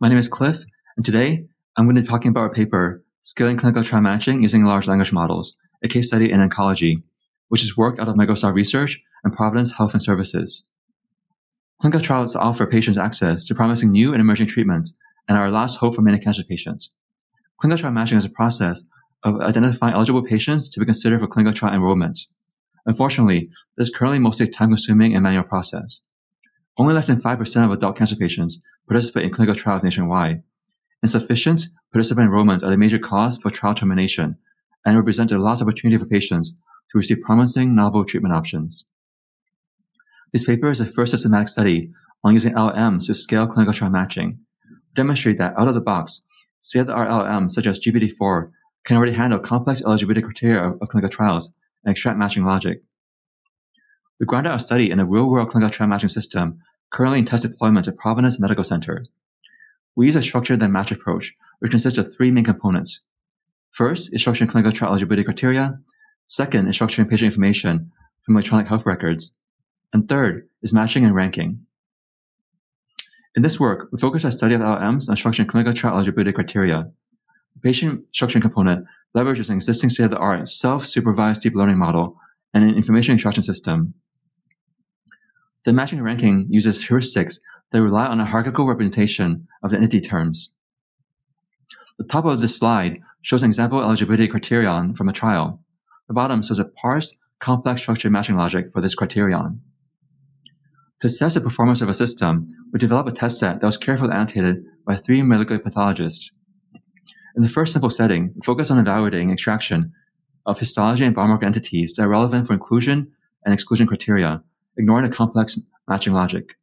My name is Cliff, and today I'm going to be talking about our paper, Scaling Clinical Trial Matching Using Large Language Models, a case study in oncology, which is work out of Microsoft Research and Providence Health and Services. Clinical trials offer patients access to promising new and emerging treatments and are our last hope for many cancer patients. Clinical trial matching is a process of identifying eligible patients to be considered for clinical trial enrollment. Unfortunately, this is currently mostly a time-consuming and manual process. Only less than 5% of adult cancer patients participate in clinical trials nationwide. Insufficient participant enrollments are the major cause for trial termination and represent a lost opportunity for patients to receive promising novel treatment options. This paper is the first systematic study on using LLMs to scale clinical trial matching. Demonstrate that out of the box, state-of-the-art LLMs such as GPT-4 can already handle complex eligibility criteria of clinical trials and extract matching logic. We grounded our study in a real-world clinical trial matching system currently in test deployment at Providence Medical Center. We use a structured then match approach, which consists of three main components. First is structuring clinical trial eligibility criteria. Second is structuring patient information from electronic health records. And third is matching and ranking. In this work, we focus our study of LLMs on structuring clinical trial eligibility criteria. The patient structuring component leverages an existing state-of-the-art self-supervised deep learning model and an information extraction system. The matching ranking uses heuristics that rely on a hierarchical representation of the entity terms. The top of this slide shows an example eligibility criterion from a trial. The bottom shows a parsed, complex structured matching logic for this criterion. To assess the performance of a system, we developed a test set that was carefully annotated by three molecular pathologists. In the first simple setting, we focused on evaluating extraction of histology and biomarker entities that are relevant for inclusion and exclusion criteria, ignoring the complex matching logic.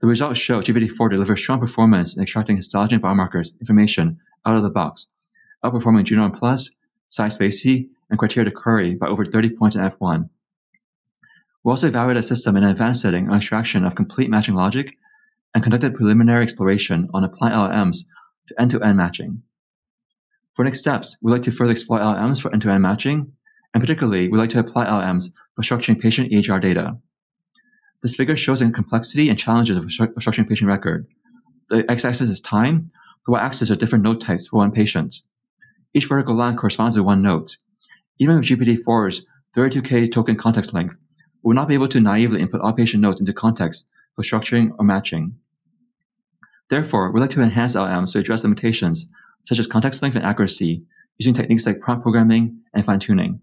The results show GPT-4 delivers strong performance in extracting histology biomarkers information out of the box, outperforming GNormPlus, SciSpaCy, and Criteria2Query by over 30 points in F1. We also evaluated a system in an advanced setting on extraction of complete matching logic and conducted preliminary exploration on applying LLMs to end-to-end matching. For next steps, we'd like to further explore LLMs for end-to-end matching, and particularly, we'd like to apply LLMs for structuring patient EHR data. This figure shows the complexity and challenges of structuring patient record. The x-axis is time, the y-axis are different node types for one patient. Each vertical line corresponds to one node. Even with GPT-4's 32K token context length, we will not be able to naively input all patient nodes into context for structuring or matching. Therefore, we'd like to enhance LLMs to address limitations such as context length and accuracy using techniques like prompt programming and fine-tuning.